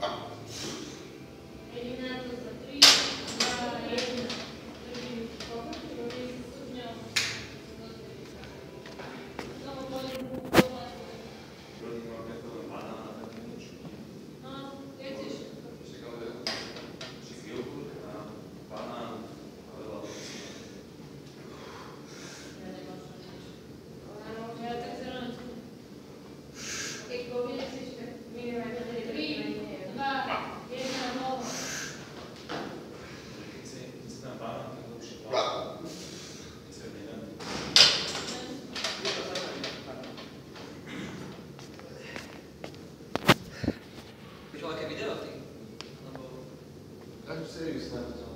Bye. Kaç serisinde bu